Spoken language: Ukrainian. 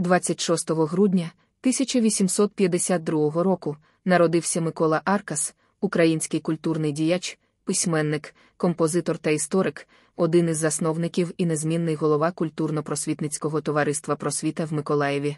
26 грудня 1852 року народився Микола Аркас, український культурний діяч, письменник, композитор та історик, один із засновників і незмінний голова культурно-просвітницького товариства просвіта в Миколаєві.